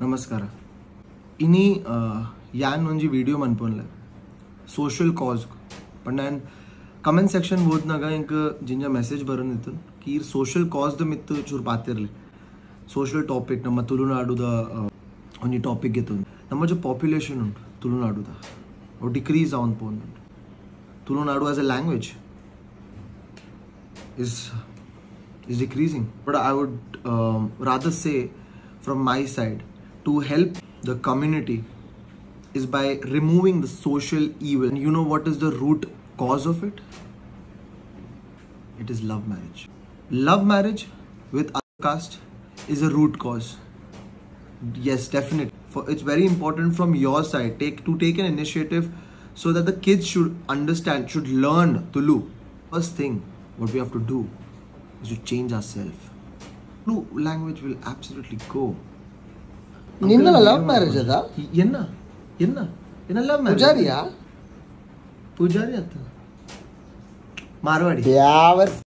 ನಮಸ್ಕಾರ ಇನಿ ಯಾನ್ ಒಂಜಿ ವಿಡಿಯೋ ಮನ್ಪೊನ್ಲೆ ಸೋಷಲ್ ಕಾಸ್ ಬಟ್ ನಾನು ಕಮೆಂಟ್ ಸೆಕ್ಷನ್ ಓದ್ನಾಗ ಇಂಕ ಜಿಂಜ ಮೆಸೇಜ್ ಬರೋನಿತ್ತು ಕಿ ಇರ್ ಸೋಷಲ್ ಕಾಸ್ದ ಮಿತ್ತು ಚೂರು ಪಾತಿರ್ಲಿ ಸೋಷಲ್ ಟಾಪಿಕ್ ನಮ್ಮ ತುಳುನಾಡುದ ಆ, ಒಂಜಿ ಟಾಪಿಕ್ ಗೆತ್ತು ನಮ್ಮ ಜೊ ಪಾಪ್ಯುಲೇಷನ್ ಉಂಟು ತುಳುನಾಡುದ ಅವು decrease on phone Tulunadu as a language is is decreasing. But I would um, rather say, from my side, to help the community is by removing the social evil. And you know what is the root cause of it? It is love marriage. Love marriage with other caste is a root cause. Yes, definitely. For it's very important from your side take to take an initiative so that the kids should understand, should learn Tulu. First thing, what we have to do is to change ourselves. Tulu language will absolutely go. ನಿನ್ನ Uncle, love ಏನು marriage ಅದ? ಎನ್ನ ಎನ್ನ ಎನ್ನ love marriage ಪೂಜಾರಿಯಾ Poojary ಅಂತ ಮಾರ್ವಾಡಿ ಯಾವ